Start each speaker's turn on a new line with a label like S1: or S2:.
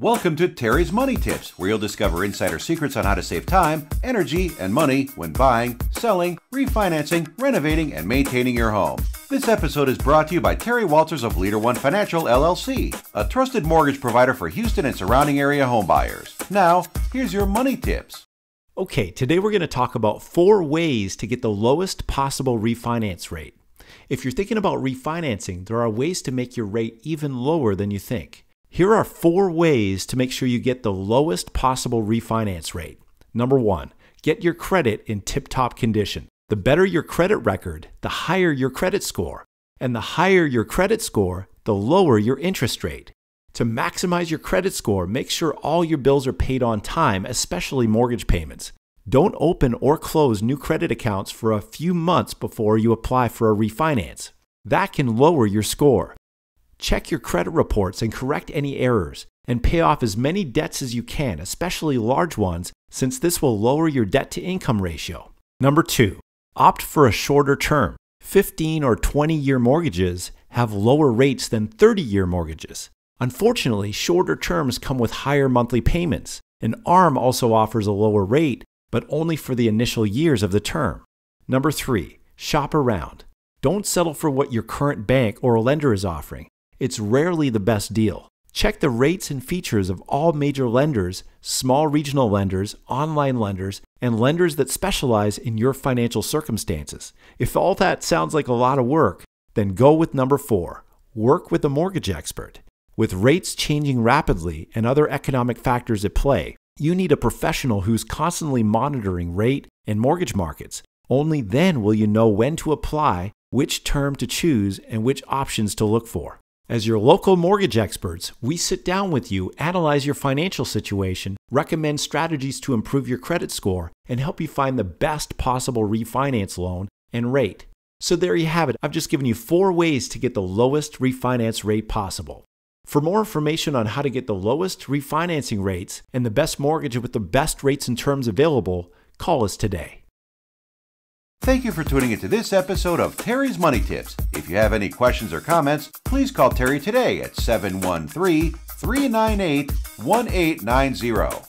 S1: Welcome to Terry's Money Tips, where you'll discover insider secrets on how to save time, energy, and money when buying, selling, refinancing, renovating, and maintaining your home. This episode is brought to you by Terry Walters of LeaderOne Financial LLC, a trusted mortgage provider for Houston and surrounding area homebuyers. Now, here's your money tips.
S2: Okay, today we're going to talk about four ways to get the lowest possible refinance rate. If you're thinking about refinancing, there are ways to make your rate even lower than you think. Here are four ways to make sure you get the lowest possible refinance rate. Number one, get your credit in tip top condition. The better your credit record, the higher your credit score. And the higher your credit score, the lower your interest rate. To maximize your credit score, make sure all your bills are paid on time, especially mortgage payments. Don't open or close new credit accounts for a few months before you apply for a refinance. That can lower your score. Check your credit reports and correct any errors, and pay off as many debts as you can, especially large ones, since this will lower your debt to income ratio. Number two, opt for a shorter term. 15 or 20 year mortgages have lower rates than 30 year mortgages. Unfortunately, shorter terms come with higher monthly payments. An ARM also offers a lower rate, but only for the initial years of the term. Number three, shop around. Don't settle for what your current bank or lender is offering it's rarely the best deal. Check the rates and features of all major lenders, small regional lenders, online lenders, and lenders that specialize in your financial circumstances. If all that sounds like a lot of work, then go with number four work with a mortgage expert. With rates changing rapidly and other economic factors at play, you need a professional who's constantly monitoring rate and mortgage markets. Only then will you know when to apply, which term to choose, and which options to look for. As your local mortgage experts, we sit down with you, analyze your financial situation, recommend strategies to improve your credit score, and help you find the best possible refinance loan and rate. So there you have it. I've just given you four ways to get the lowest refinance rate possible. For more information on how to get the lowest refinancing rates and the best mortgage with the best rates and terms available, call us today.
S1: Thank you for tuning into this episode of Terry's Money Tips. If you have any questions or comments, please call Terry today at 713 398 1890.